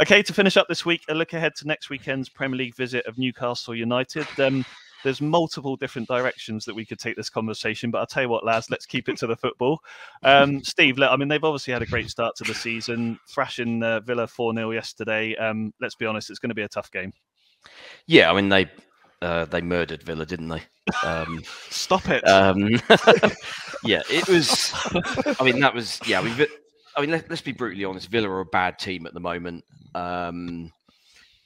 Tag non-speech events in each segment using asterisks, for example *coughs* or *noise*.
Okay, to finish up this week, a look ahead to next weekend's Premier League visit of Newcastle United. Um, there's multiple different directions that we could take this conversation, but I'll tell you what, lads, let's keep it to the football. Um, Steve, I mean, they've obviously had a great start to the season, thrashing uh, Villa 4 0 yesterday. Um, let's be honest, it's going to be a tough game. Yeah, I mean, they uh, they murdered Villa, didn't they? Um, *laughs* Stop it. Um, *laughs* yeah, it was. I mean, that was. Yeah, I mean, I mean, let, us be brutally honest. Villa are a bad team at the moment, um,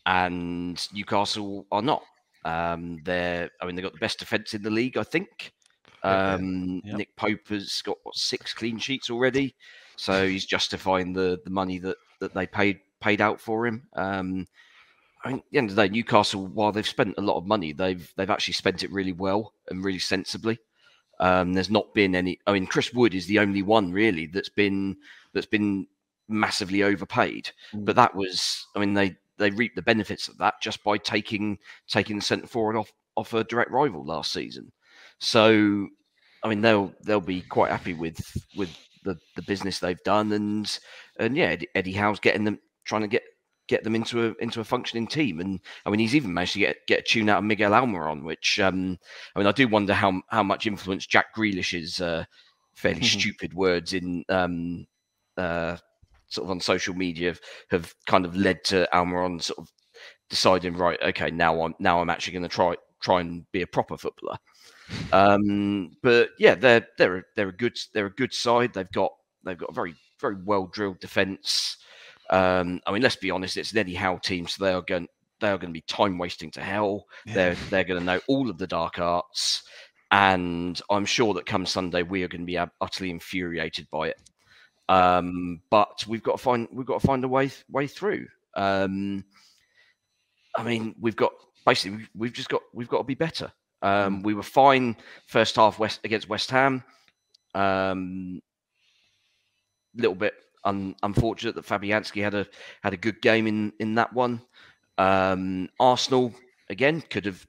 and Newcastle are not. Um, they're. I mean, they've got the best defence in the league, I think. Um, yep. Nick Pope has got what, six clean sheets already, so he's justifying the the money that that they paid paid out for him. Um, I mean, at the end of the day, Newcastle, while they've spent a lot of money, they've they've actually spent it really well and really sensibly. Um, there's not been any. I mean, Chris Wood is the only one really that's been that's been massively overpaid. Mm. But that was, I mean, they they reaped the benefits of that just by taking taking the centre forward off off a direct rival last season. So, I mean, they'll they'll be quite happy with with the the business they've done, and and yeah, Eddie, Eddie Howe's getting them trying to get get them into a into a functioning team. And I mean, he's even managed to get get a tune out of Miguel Almiron, which um, I mean, I do wonder how how much influence Jack Grealish's uh, fairly mm-hmm. stupid words in um, uh, sort of on social media have, have kind of led to Almiron sort of deciding, right, okay, now I'm now I'm actually going to try try and be a proper footballer. Um, but yeah, they're they're they're a good they're a good side. They've got they've got a very very well drilled defence. Um, I mean, let's be honest, it's an Eddie Howe team, so they are going they are going to be time wasting to hell. Yeah. They're they're going to know all of the dark arts, and I'm sure that come Sunday we are going to be utterly infuriated by it. Um, but we've got to find we've got to find a way way through. Um, I mean, we've got basically we've just got we've got to be better. Um, mm. we were fine first half West against West Ham. Um, little bit un, unfortunate that Fabianski had a had a good game in in that one. Um, Arsenal again could have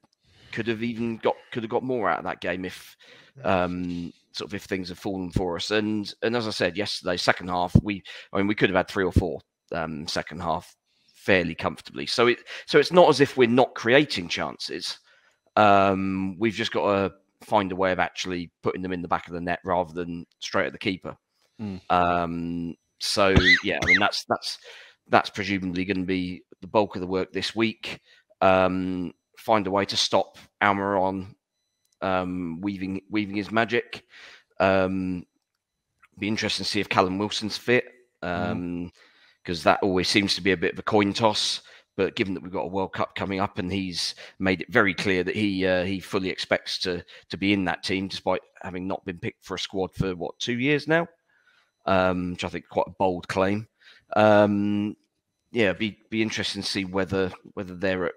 could have even got could have got more out of that game if um, sort of if things had fallen for us. And and as I said yesterday, second half we I mean we could have had three or four um, second half fairly comfortably. So it so it's not as if we're not creating chances. Um, we've just got to find a way of actually putting them in the back of the net rather than straight at the keeper. Mm. Um, so yeah, I mean that's that's that's presumably going to be the bulk of the work this week. Um, find a way to stop Almiron um, weaving weaving his magic. Um, be interesting to see if Callum Wilson's fit because mm. um, that always seems to be a bit of a coin toss. But given that we've got a World Cup coming up, and he's made it very clear that he uh, he fully expects to to be in that team, despite having not been picked for a squad for what two years now um, which I think quite a bold claim. Um, yeah, it'd be be interesting to see whether whether they're at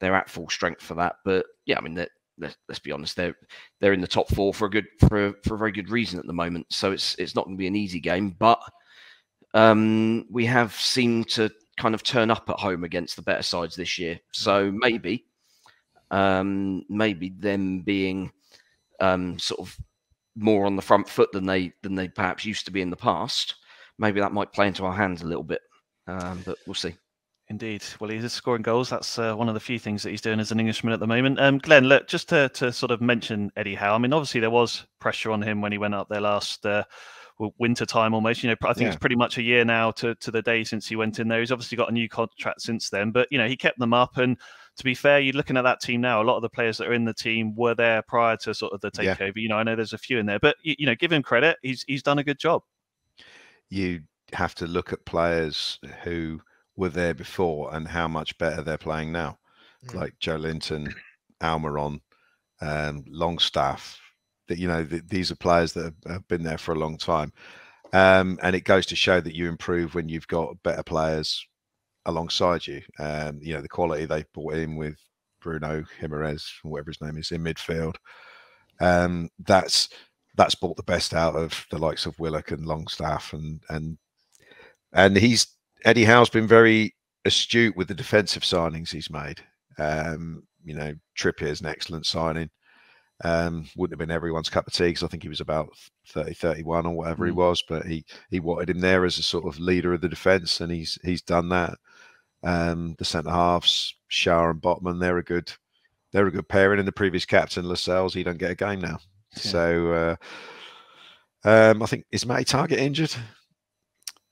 they're at full strength for that. But yeah, I mean, let's, let's be honest, they're they're in the top four for a good for a, for a very good reason at the moment. So it's it's not going to be an easy game, but um, we have seemed to kind of turn up at home against the better sides this year. So maybe um, maybe them being um, sort of more on the front foot than they than they perhaps used to be in the past. Maybe that might play into our hands a little bit, um, but we'll see. Indeed. Well, he's scoring goals. That's uh, one of the few things that he's doing as an Englishman at the moment. Um, Glenn, look, just to, to sort of mention Eddie Howe. I mean, obviously there was pressure on him when he went up there last uh, winter time almost. You know, I think yeah. it's pretty much a year now to, to the day since he went in there. He's obviously got a new contract since then, but you know, he kept them up and to be fair, you're looking at that team now. A lot of the players that are in the team were there prior to sort of the takeover. Yeah. You know, I know there's a few in there, but you, you know, give him credit. He's he's done a good job. You have to look at players who were there before and how much better they're playing now, mm. like Joelinton, Almiron, um, Longstaff. That you know, th- these are players that have, have, been there for a long time, um, and it goes to show that you improve when you've got better players alongside you. Um, you know, the quality they brought in with Bruno Guimaraes, whatever his name is, in midfield. Um, that's that's brought the best out of the likes of Willock and Longstaff, and and and he's Eddie Howe's been very astute with the defensive signings he's made. Um, you know, Trippier's an excellent signing. Um, wouldn't have been everyone's cup of tea because I think he was about 30, 31 or whatever mm. he was, but he he wanted him there as a sort of leader of the defence, and he's he's done that. Um, the centre halves, Schär and Botman, they're a good they're a good pairing. And the previous captain, Lascelles, he don't get a game now. Yeah. So uh, um, I think is Matty Targett injured?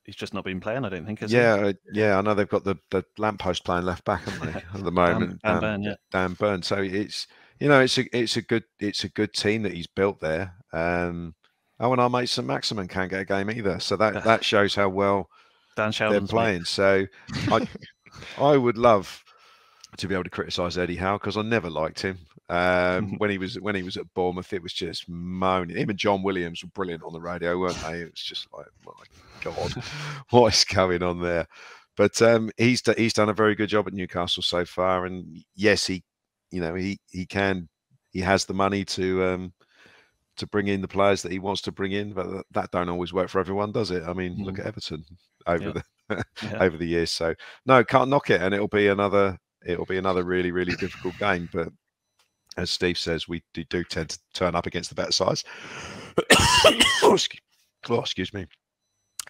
He's just not been playing, I don't think. yeah, he? Uh, yeah. I know they've got the the lamppost playing left back, haven't they, at the *laughs* moment? Dan, Dan, Burn, yeah. Dan Burn. So it's you know it's a it's a good it's a good team that he's built there. Um, oh, and our mate St Maximin can't get a game either. So that *laughs* that shows how well Dan they're playing. Mate. So I *laughs* I would love to be able to criticise Eddie Howe because I never liked him. Um, *laughs* when he was when he was at Bournemouth, it was just moaning. Him and John Williams were brilliant on the radio, weren't they? It was just like, my God, *laughs* *laughs* what is going on there? But um, he's he's done a very good job at Newcastle so far, and yes, he, you know, he he can he has the money to um, to bring in the players that he wants to bring in, but that don't always work for everyone, does it? I mean, mm. look at Everton over yeah. the yeah. *laughs* over the years. So no, can't knock it, and it'll be another it'll be another really, really difficult game. But as Steve says, we do, do tend to turn up against the better sides. *coughs* oh, *coughs* excuse me.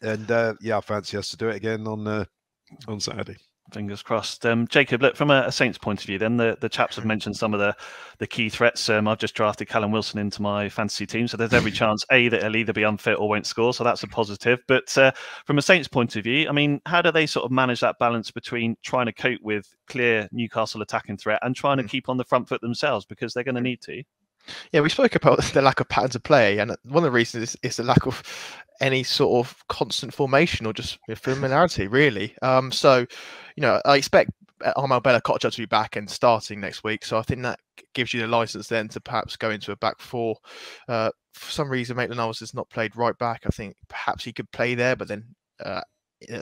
And uh, yeah, I fancy us to do it again on uh, on Saturday. Fingers crossed. Um, Jacob, look from a, a, Saints point of view, then the, the chaps have mentioned some of the the key threats. Um, I've just drafted Callum Wilson into my fantasy team, so there's every *laughs* chance a that he'll either be unfit or won't score. So that's a positive. But uh, from a Saints point of view, I mean, how do they sort of manage that balance between trying to cope with clear Newcastle attacking threat and trying to hmm. keep on the front foot themselves because they're going to need to? Yeah, we spoke about *laughs* the lack of patterns of play, and one of the reasons is, is the lack of any sort of constant formation or just familiarity, really. Um, so, you know, I expect Armel Bella to be back and starting next week. So I think that gives you the license then to perhaps go into a back four. Uh, for some reason, Maitland Niles has not played right back. I think perhaps he could play there, but then uh,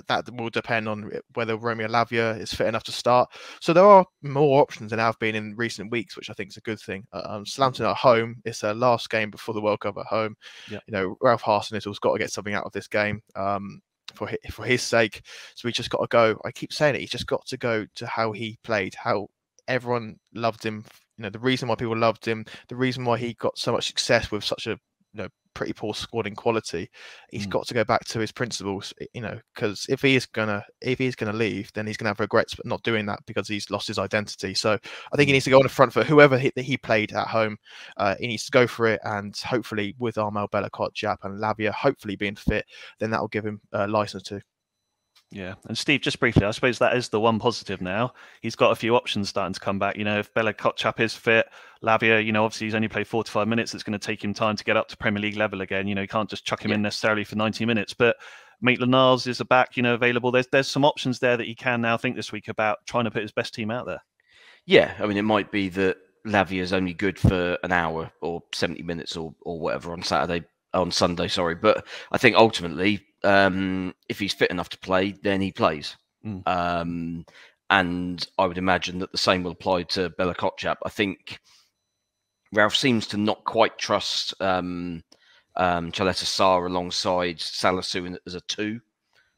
that will depend on whether Romeo Lavia is fit enough to start. So there are more options than have been in recent weeks, which I think is a good thing. Uh, um, Southampton at home, it's their last game before the World Cup at home. Yeah. You know, Ralph Hasenhüttl's got to get something out of this game. Um, for his, for his sake, so we just got to go. I keep saying it. He's just got to go to how he played, how everyone loved him. You know, the reason why people loved him, the reason why he got so much success with such a you know pretty poor squadding quality. He's mm. got to go back to his principles, you know, because if he is gonna if he's gonna leave, then he's gonna have regrets, but not doing that because he's lost his identity. So I think he mm. needs to go on the front foot. Whoever he, he played at home, uh, he needs to go for it, and hopefully with Armel Bella-Kotchap, Jap, and Lavia hopefully being fit, then that will give him a uh, license to yeah, and Steve, just briefly, I suppose that is the one positive now. He's got a few options starting to come back. You know, if Bella Kotchap is fit, Lavia, you know, obviously he's only played 45 minutes. It's going to take him time to get up to Premier League level again. You know, you can't just chuck him yeah. in necessarily for 90 minutes. But Maitland Niles is a back, you know, available. There's there's some options there that he can now think this week about trying to put his best team out there. Yeah, I mean, it might be that Lavia is only good for an hour or 70 minutes or or whatever on Saturday on Sunday, sorry. But I think ultimately um, if he's fit enough to play, then he plays. Mm. Um, and I would imagine that the same will apply to Bella Kotchap. I think Ralph seems to not quite trust um, um, Caleta-Car alongside Salisu as a two.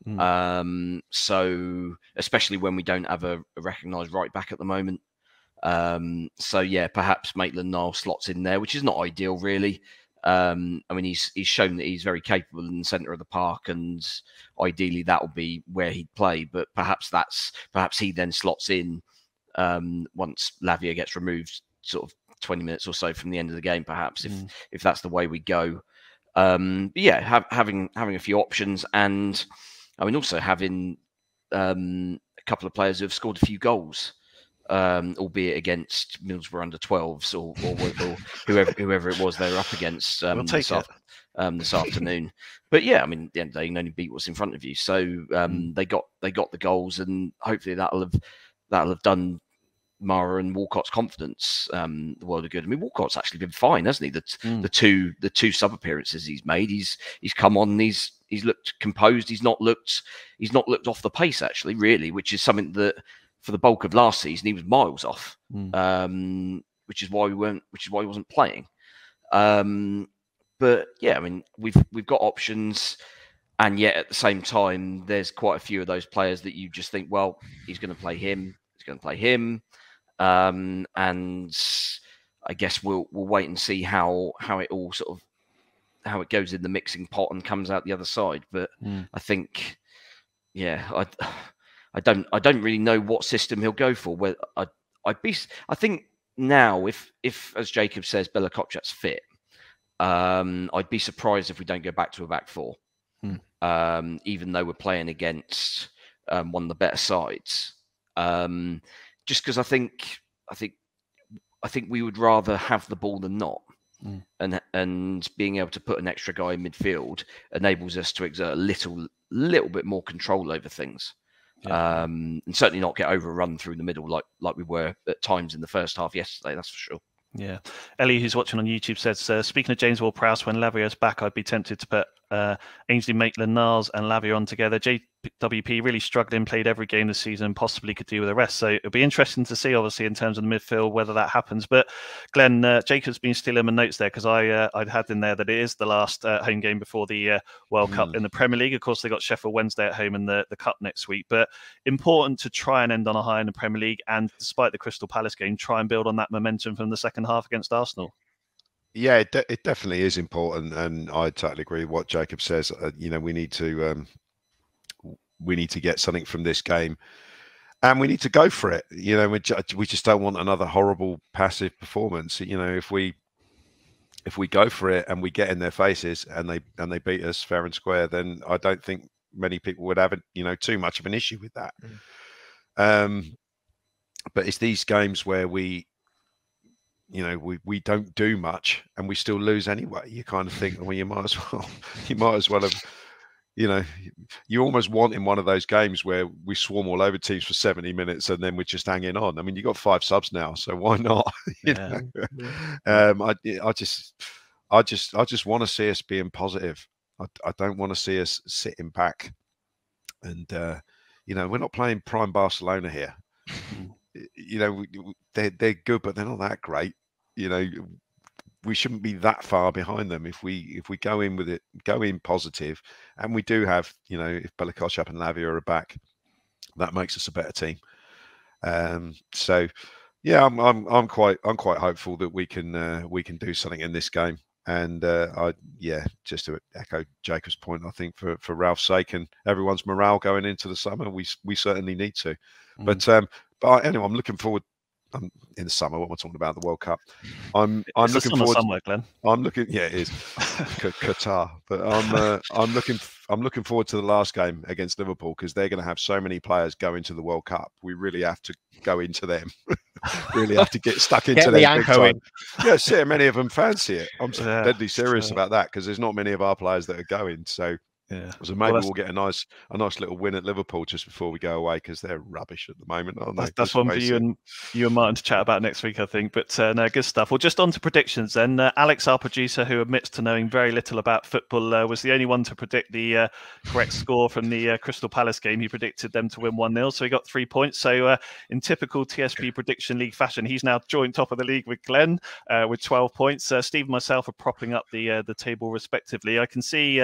Mm. Um, so, especially when we don't have a, a recognised right back at the moment. Um, so, yeah, perhaps Maitland Niles slots in there, which is not ideal, really. Um, I mean, he's he's shown that he's very capable in the centre of the park, and ideally that will be where he'd play. But perhaps that's perhaps he then slots in um, once Lavia gets removed, sort of twenty minutes or so from the end of the game. Perhaps if mm. if that's the way we go. Um, yeah, have, having having a few options, and I mean also having um, a couple of players who have scored a few goals um, albeit against Middlesbrough under 12s or, or, or whoever whoever it was they were up against um, we'll this, um, this, afternoon. But yeah, I mean, at the end of the day, you can only beat what's in front of you. So um, mm. they got they got the goals, and hopefully that'll have that'll have done Mara and Walcott's confidence um, the world of good. I mean, Walcott's actually been fine, hasn't he? The, mm. the two the two sub appearances he's made, he's he's come on, and he's he's looked composed. He's not looked he's not looked off the pace actually, really, which is something that for the bulk of last season, he was miles off, mm. um, which is why we weren't, which is why he wasn't playing. Um, but yeah, I mean, we've we've got options, and yet at the same time, there's quite a few of those players that you just think, well, he's going to play him, he's going to play him, um, and I guess we'll we'll wait and see how how it all sort of how it goes in the mixing pot and comes out the other side. But mm. I think, yeah, I I don't I don't really know what system he'll go for. Where I I'd be I think now if if as Jacob says Bella fit, um, I'd be surprised if we don't go back to a back four. Hmm. Um, even though we're playing against um, one of the better sides. Um, just because I think I think I think we would rather have the ball than not. Mm. And and being able to put an extra guy in midfield enables us to exert a little little bit more control over things. Yeah. Um, and certainly not get overrun through the middle like like we were at times in the first half yesterday. That's for sure. Yeah. Ellie, who's watching on YouTube, says, uh, speaking of James Ward Prowse, when Lavia's back, I'd be tempted to put uh, Ainsley Maitland Niles and Lavia on together. JWP really struggling, played every game this season, possibly could do with the rest. So it'll be interesting to see, obviously, in terms of the midfield, whether that happens. But Glenn, uh, Jacob's been stealing my notes there because I uh, I'd had in there that it is the last uh, home game before the uh, World Cup Mm. in the Premier League. Of course, they got Sheffield Wednesday at home in the, the Cup next week. But important to try and end on a high in the Premier League. And despite the Crystal Palace game, try and build on that momentum from the second half against Arsenal. Yeah, it, de- it definitely is important, and I totally agree with what Jacob says. Uh, you know, we need to um, we need to get something from this game, and we need to go for it. You know, we, ju- we just don't want another horrible passive performance. You know, if we if we go for it and we get in their faces and they and they beat us fair and square, then I don't think many people would have it. You know, too much of an issue with that. Um, but it's these games where we you know we we don't do much and we still lose anyway. You kind of think well you might as *laughs* well you might as well have you know you almost want in one of those games where we swarm all over teams for 70 minutes and then we're just hanging on. I mean you got five subs now so why not? *laughs* You Yeah. um i i just i just i just want to see us being positive. I, I don't want to see us sitting back and uh you know we're not playing prime barcelona here. Mm. y- you know, they're they're good, but they're not that great. You know, we shouldn't be that far behind them if we if we go in with it, go in positive, and we do have, you know, if Bella-Kotchap and Lavia are back, that makes us a better team. Um, so, yeah, I'm I'm I'm quite I'm quite hopeful that we can uh, we can do something in this game. And uh, I, yeah, just to echo Jacob's point, I think for, for Ralph's sake and everyone's morale going into the summer, we we certainly need to. Mm. But um, but anyway, I'm looking forward. I'm in the summer. What am I talking about? The World Cup. I'm I'm It's the looking summer forward. somewhere, Glenn. I'm looking. Yeah, it is *laughs* Q- Qatar. But I'm uh, I'm looking f- I'm looking forward to the last game against Liverpool because they're going to have so many players going to the World Cup. We really have to go into them. *laughs* really have to get stuck into Get them. the big time. in. Yeah, see, many of them fancy it. I'm Yeah, deadly serious sure. about that because there's not many of our players that are going. So Yeah. so maybe that's- we'll get a nice a nice little win at Liverpool just before we go away because they're rubbish at the moment, aren't they? That's, that's one for you it. and you and Martin to chat about next week, I think. But uh, no, good stuff. Well, just on to predictions then. Uh, Alex, our producer, who admits to knowing very little about football, uh, was the only one to predict the uh, correct score from the uh, Crystal Palace game. He predicted them to win 1 0, so he got three points. So, uh, in typical TSP Prediction League fashion, he's now joint top of the league with Glenn uh, with 12 points. Uh, Steve and myself are propping up the uh, the table respectively. I can see.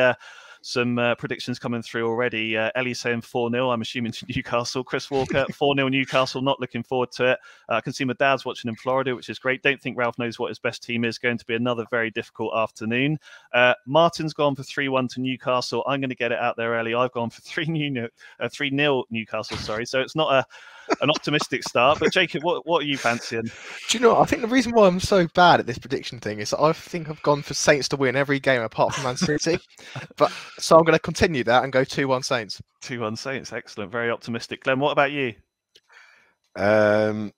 Some uh, predictions coming through already. Uh, Ellie saying 4 0, I'm assuming to *laughs* Newcastle. Chris Walker, *laughs* 4 0 Newcastle, not looking forward to it. Uh, I can see my dad's watching in Florida, which is great. Don't think Ralph knows what his best team is. Going to be another very difficult afternoon. Uh, Martin's gone for 3 1 to Newcastle. I'm going to get it out there early. I've gone for *laughs* 3 new, uh, 3 0 Newcastle, sorry. So it's not a an optimistic start. But Jacob, what, what are you fancying? Do you know? what? I think the reason why I'm so bad at this prediction thing is that I think I've gone for Saints to win every game apart from Man City. *laughs* but so I'm going to continue that and go two-one Saints. 2 1 Saints. Excellent. Very optimistic. Glenn, what about you? Um,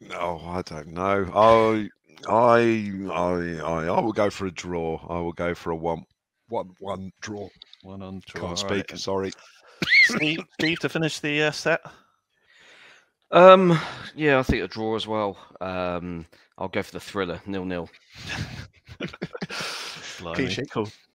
no, I don't know. I, I, I, I, I will go for a draw. I will go for a one, one, one draw. One on draw. Can't all right. speak. Sorry. Steve, Steve, to finish the uh, set. Um, yeah, I think a draw as well. Um, I'll go for the thriller, nil nil. *laughs* Clean sheet. Cool.